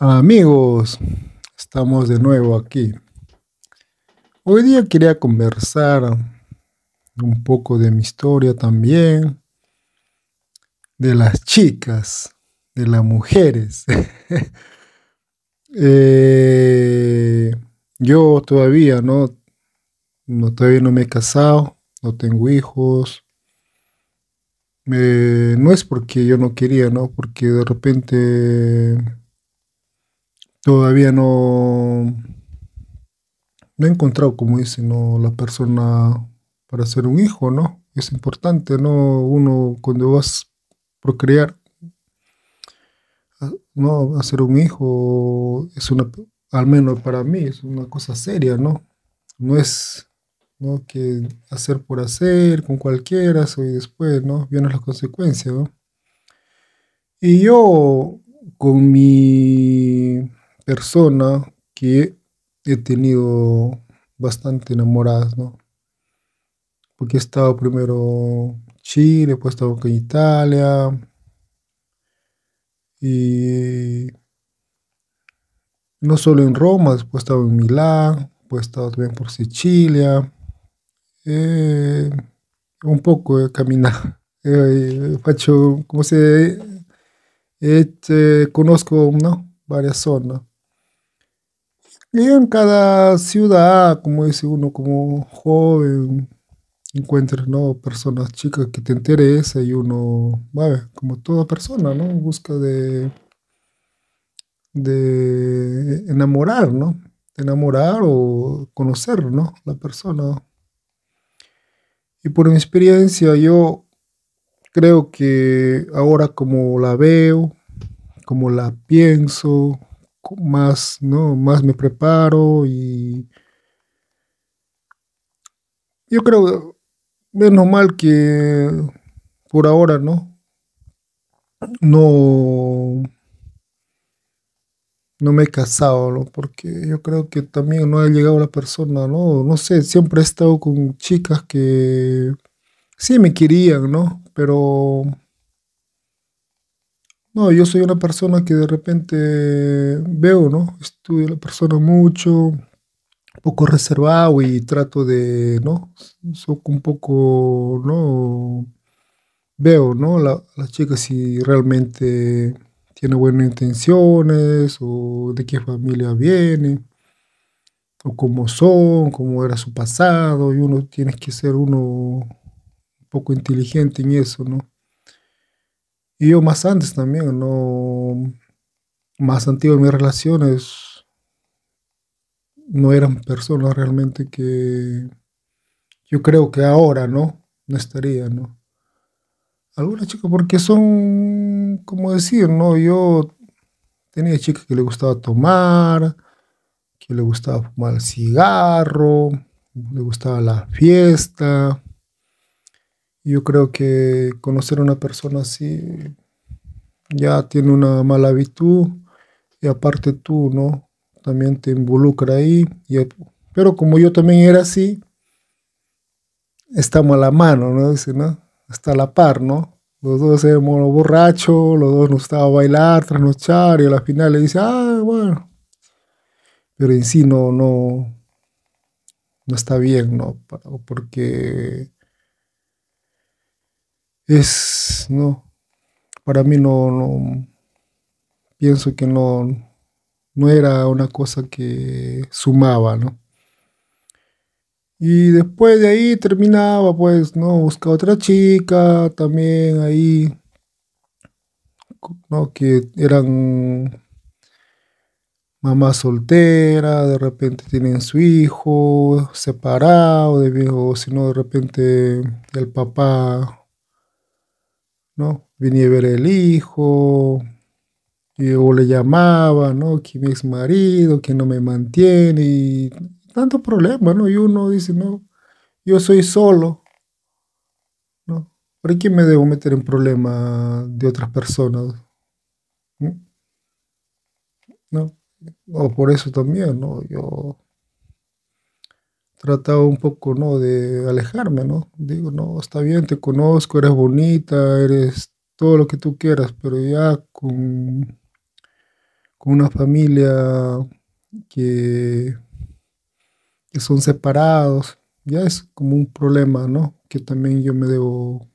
Amigos, estamos de nuevo aquí. Hoy día quería conversar un poco de mi historia también, de las chicas, de las mujeres. Eh, yo todavía no, no, todavía no me he casado, no tengo hijos. Eh, no es porque yo no quería, ¿no? Porque de repente todavía no, no he encontrado, como dicen, ¿no? la persona para ser un hijo, ¿no? Es importante, ¿no? Uno cuando vas a procrear, ¿no? Hacer un hijo es una, al menos para mí, es una cosa seria, ¿no? No es, ¿no? que hacer por hacer con cualquiera, y después, ¿no? Vienen las consecuencias, ¿no? Y yo, con mi persona que he tenido bastante enamoradas, ¿no? Porque he estado primero en Chile, después he estado con Italia, y no solo en Roma, después he estado en Milán, después he estado también por Sicilia, eh, un poco he caminado, eh, faccio, come se eh, conozco, ¿no? varias zonas. Y en cada ciudad, como dice uno, como joven, encuentras, ¿no? Personas chicas que te interesa y uno, como toda persona, ¿no? Busca de, de enamorar, ¿no? Enamorar o conocer, ¿no? La persona. Y por mi experiencia, yo creo que ahora como la veo, como la pienso, más, ¿no? Más me preparo y yo creo, menos mal que por ahora, ¿no? No, no me he casado. Porque yo creo que también no ha llegado la persona, ¿no? No sé, siempre he estado con chicas que sí me querían, ¿no? Pero no, yo soy una persona que de repente veo, ¿no? Estudio a la persona mucho, poco reservado y trato de, ¿no? Soy un poco, ¿no? Veo, ¿no? La, la chica si realmente tiene buenas intenciones o de qué familia viene o cómo son, cómo era su pasado y uno tiene que ser uno un poco inteligente en eso, ¿no? Y yo más antes también, ¿no? Más antiguo mis relaciones no eran personas realmente que yo creo que ahora, ¿no? No estaría, ¿no? Algunas chicas, porque son, como decir, ¿no? Yo tenía chicas que le gustaba tomar, que le gustaba fumar cigarro, le gustaba la fiesta. Yo creo que conocer a una persona así ya tiene una mala habitud y aparte tú, ¿no? También te involucra ahí. y- pero como yo también era así, estamos a la mano, ¿no? Dice, ¿no? Está a la par, ¿no? Los dos éramos borrachos, los dos nos gustaba bailar, trasnochar y a la final le dice, ah, bueno, pero en sí no, no, no está bien, ¿no? Porque es, no, para mí no, no, pienso que no, no era una cosa que sumaba, ¿no? Y después de ahí terminaba, pues, ¿no? Buscaba otra chica también ahí, ¿no? Que eran mamá soltera, de repente tienen su hijo separado, de viejo, si no, de repente el papá, ¿no? Venía a ver el hijo, y le llamaba, ¿no? Que mi ex marido, que no me mantiene, y tanto problema, ¿no? Y uno dice, no, yo soy solo, ¿no? ¿Por qué me debo meter en problemas de otras personas? ¿Mm? ¿No? O por eso también, ¿no? Yo trataba un poco, ¿no? De alejarme, ¿no? Digo, no, está bien, te conozco, eres bonita, eres todo lo que tú quieras, pero ya con con una familia que, que son separados, ya es como un problema, ¿no? Que también yo me debo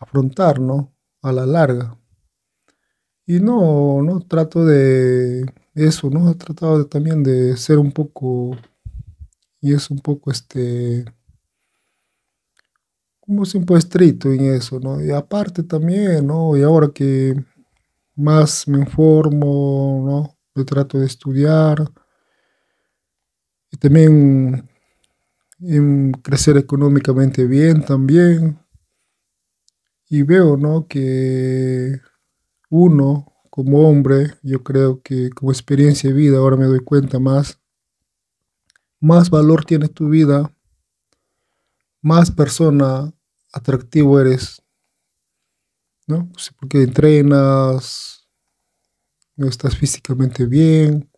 afrontar, ¿no? A la larga. Y no, no trato de eso, ¿no? He tratado también de ser un poco, y es un poco este, como poco estricto en eso, ¿no? Y aparte también, ¿no? Y ahora que más me informo, ¿no? Yo trato de estudiar y también en crecer económicamente bien también. Y veo, ¿no? Que uno como hombre, yo creo que como experiencia de vida, ahora me doy cuenta más, más valor tiene tu vida, más persona atractivo eres, ¿no? Porque entrenas, estás físicamente bien,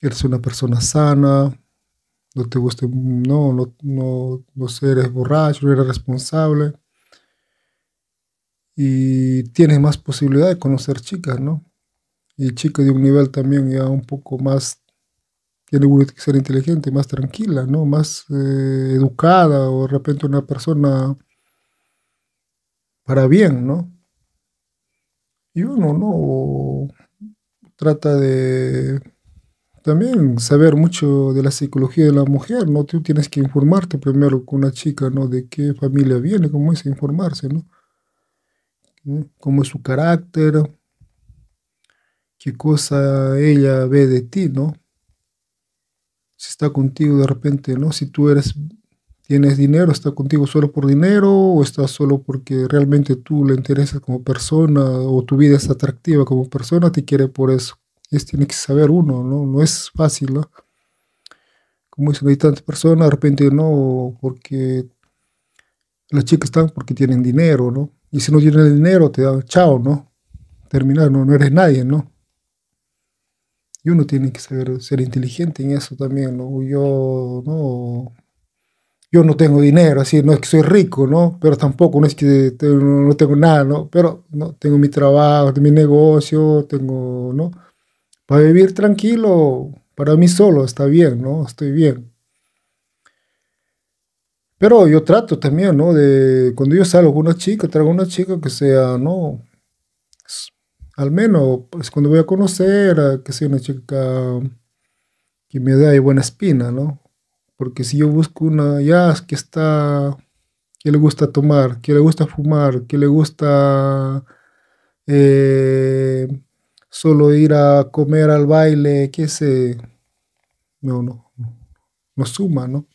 eres una persona sana, no te gusta, no, no, no, no eres borracho, eres responsable y tienes más posibilidad de conocer chicas, ¿no? Y chicas de un nivel también ya un poco más, tiene que ser inteligente, más tranquila, ¿no? Más eh, educada o de repente una persona para bien, ¿no? Y uno, ¿no? Trata de también saber mucho de la psicología de la mujer, ¿no? Tú tienes que informarte primero con una chica, ¿no? De qué familia viene, cómo es informarse, ¿no? cómo es su carácter, qué cosa ella ve de ti, ¿no? Si está contigo de repente, ¿no? Si tú eres, tienes dinero, está contigo solo por dinero o está solo porque realmente tú le interesas como persona o tu vida es atractiva como persona, te quiere por eso. Es tiene que saber uno, ¿no? No es fácil, ¿no? Como dicen, hay tantas personas, de repente no, porque las chicas están porque tienen dinero, ¿no? Y si no tienes dinero, te dan chao, ¿no? Terminar, no, no eres nadie, ¿no? Y uno tiene que saber ser inteligente en eso también, ¿no? Yo no, yo no tengo dinero, así, no es que soy rico, ¿no? Pero tampoco no es que no tengo nada, ¿no? Pero no, tengo mi trabajo, mi negocio, tengo, ¿no? Para vivir tranquilo, para mí solo está bien, ¿no? Estoy bien. Pero yo trato también, ¿no? De cuando yo salgo con una chica, traigo una chica que sea, ¿no? Al menos, pues cuando voy a conocer, que sea una chica que me dé buena espina, ¿no? Porque si yo busco una ya que está, que le gusta tomar, que le gusta fumar, que le gusta eh, solo ir a comer al baile, que se, no, no, no suma, ¿no?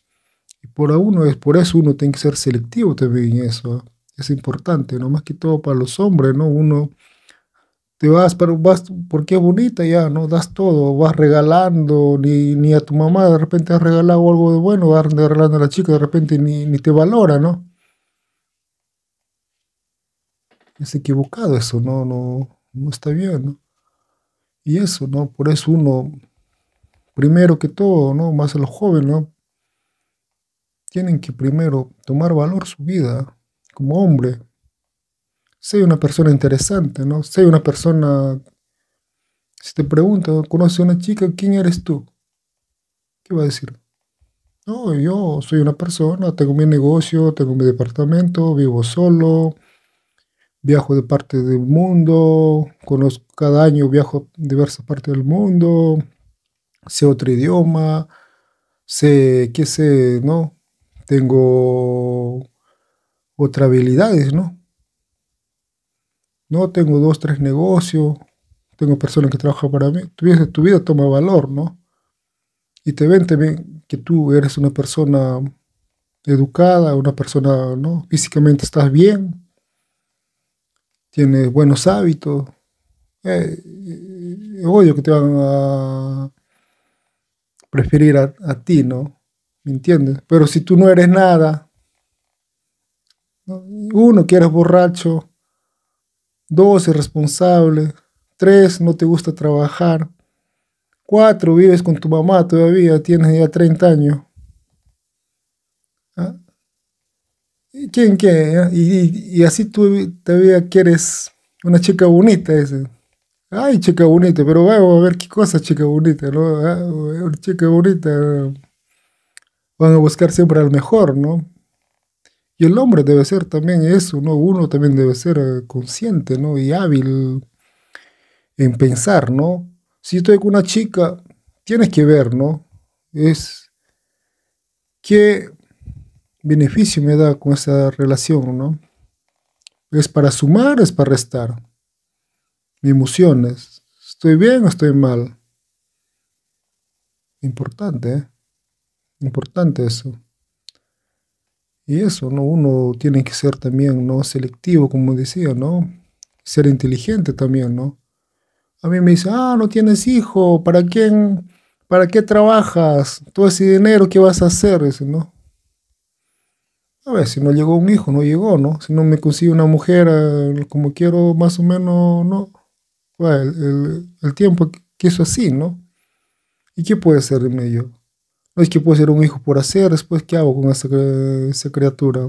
por uno es por eso uno tiene que ser selectivo también en eso. Es importante, no más que todo para los hombres, ¿no? Uno te vas, pero vas porque es bonita ya, ¿no? Das todo, vas regalando, ni, ni a tu mamá de repente has regalado algo de bueno, vas regalando a la chica, de repente ni, ni te valora, ¿no? Es equivocado eso, no, no, no está bien, ¿no? Y eso, ¿no? Por eso uno, primero que todo, ¿no? Más a los jóvenes, ¿no? tienen que primero tomar valor su vida como hombre. Sé una persona interesante, ¿no? Sé una persona, si te pregunto, conoce a una chica, ¿quién eres tú? ¿Qué va a decir? No, yo soy una persona, tengo mi negocio, tengo mi departamento, vivo solo, viajo de parte del mundo, conozco cada año, viajo a diversas partes del mundo, sé otro idioma, sé, qué sé, ¿no? tengo otras habilidades, ¿no? No tengo dos, tres negocios, tengo personas que trabajan para mí. Tu vida, tu vida toma valor, ¿no? Y te ven también que tú eres una persona educada, una persona, ¿no? Físicamente estás bien, tienes buenos hábitos. Eh, eh que te van a preferir a, a ti, ¿no? ¿Me entiendes? Pero si tú no eres nada, uno, que eres borracho, dos, irresponsable, tres, no te gusta trabajar, cuatro, vives con tu mamá todavía, tienes ya 30 años. ¿Ah? ¿Quién qué? Y, y, así tú todavía quieres una chica bonita ese. Ay, chica bonita, pero vamos a ver qué cosa, chica bonita, ¿no? Ah, chica bonita, van a buscar siempre al mejor, ¿no? Y el hombre debe ser también eso, ¿no? Uno también debe ser eh, consciente, ¿no? Y hábil en pensar, ¿no? Si estoy con una chica, tienes que ver, ¿no? Es qué beneficio me da con esa relación, ¿no? ¿Es para sumar? ¿Es para restar? Mis emociones. ¿Estoy bien o estoy mal? Importante, ¿eh? Importante eso. Y eso, ¿no? Uno tiene que ser también, ¿no? Selectivo, como decía, ¿no? Ser inteligente también, ¿no? A mí me dice, ah, no tienes hijo, ¿para quién, para qué trabajas? Todo ese dinero, ¿qué vas a hacer? Dice, ¿no? A ver, si no llegó un hijo, no llegó, ¿no? Si no me consigo una mujer eh, como quiero, más o menos, ¿no? el, el, tiempo que eso así, ¿no? ¿Y qué puede ser de medio? No es que puede ser un hijo por hacer, después, ¿qué hago con esa, esa criatura?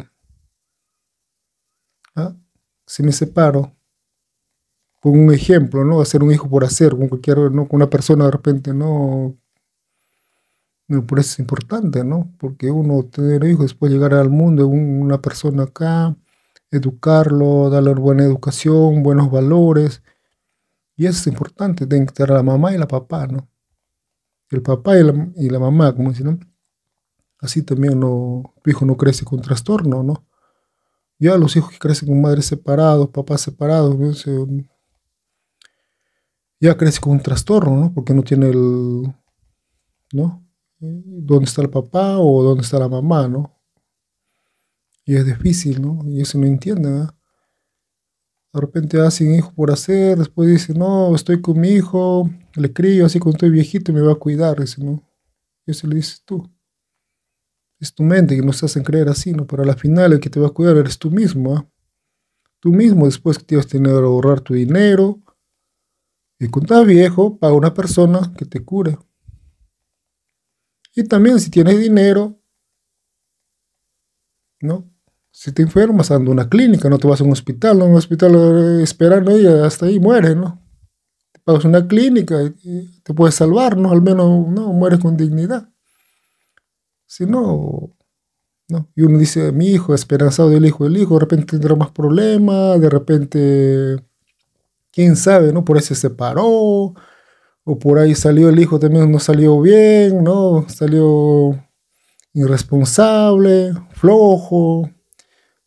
¿Ah? Si me separo, con un ejemplo, ¿no? Hacer un hijo por hacer, con cualquier, ¿no? Con una persona de repente, ¿no? por eso es importante, ¿no? Porque uno tener hijos, después llegar al mundo, una persona acá, educarlo, darle buena educación, buenos valores. Y eso es importante, tienen que tener la mamá y la papá, ¿no? El papá y la, y la mamá, como dicen, ¿no? Así también no, tu hijo no crece con trastorno, ¿no? Ya los hijos que crecen con madres separados, papás separados, ya crecen con un trastorno, ¿no? Porque no tiene el, ¿no? dónde está el papá o dónde está la mamá, ¿no? Y es difícil, ¿no? Y eso no entiende, ¿no? De repente hacen hijo por hacer, después dice, no, estoy con mi hijo, le crío, así cuando estoy viejito me va a cuidar, dice, ¿no? Y eso le dices tú. Es tu mente que nos hacen creer así, ¿no? Pero al final el que te va a cuidar eres tú mismo, ¿ah? Tú mismo, después que tienes que tener que ahorrar tu dinero, y cuando estás viejo, paga una persona que te cure. Y también si tienes dinero, ¿no? Si te enfermas, anda a una clínica, no te vas a un hospital, ¿no? un hospital eh, esperando y hasta ahí mueres, ¿no? Te pagas una clínica y te puedes salvar, ¿no? Al menos, ¿no? Mueres con dignidad. Si no, ¿no? Y uno dice, mi hijo, esperanzado del hijo del hijo, de repente tendrá más problemas, de repente, quién sabe, ¿no? Por ahí se separó, o por ahí salió el hijo también no salió bien, ¿no? Salió irresponsable, flojo,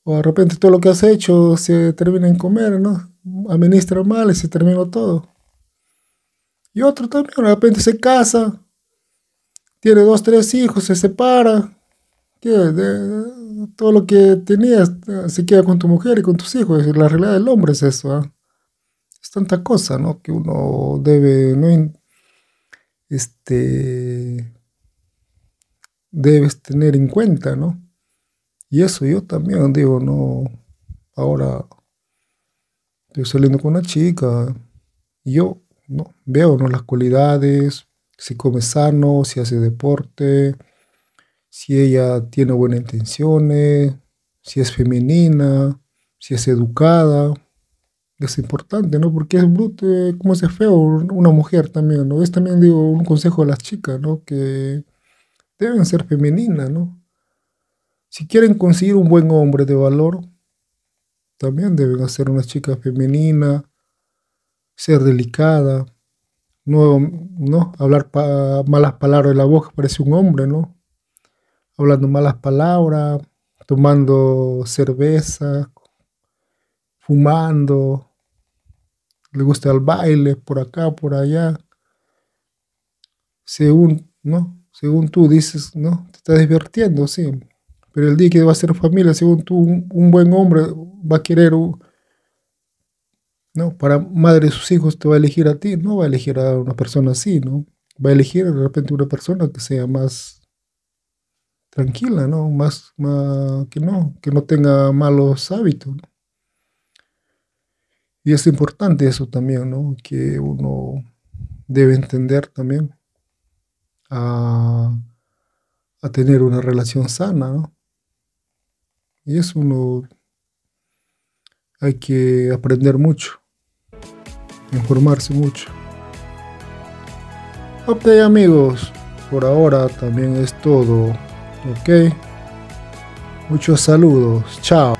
o de repente todo lo que has hecho se termina en comer, ¿no? Administra mal y se terminó todo. Y otro también, de repente se casa, tiene dos, tres hijos, se separa, todo lo que tenías se queda con tu mujer y con tus hijos. La realidad del hombre es eso. ¿ah? es tanta cosa, ¿no? Que uno debe, ¿no? Este, debes tener en cuenta, ¿no? Y eso yo también digo, no, ahora estoy saliendo con una chica yo no, veo ¿no? las cualidades, si come sano, si hace deporte, si ella tiene buenas intenciones, si es femenina, si es educada, es importante, ¿no? Porque es bruto, como es feo una mujer también, ¿no? Es también, digo, un consejo a las chicas, ¿no? Que deben ser femeninas, ¿no? Si quieren conseguir un buen hombre de valor, también deben ser una chica femenina, ser delicada, no, hablar malas palabras de la boca, parece un hombre, ¿no? Hablando malas palabras, tomando cerveza, fumando, le gusta el baile por acá, por allá. Según, ¿no? Según tú dices, ¿no? Te estás divirtiendo, sí. Pero el día que va a ser familia, según tú, un, buen hombre va a querer, ¿no? Para madre de sus hijos te va a elegir a ti, no va a elegir a una persona así, ¿no? Va a elegir de repente una persona que sea más tranquila, ¿no? Más, más que no, que no tenga malos hábitos. Y es importante eso también, ¿no? Que uno debe entender también a, tener una relación sana, ¿no? Y eso hay que aprender mucho. informarse mucho. Ok amigos, por ahora también es todo. Ok. Muchos saludos. Chao.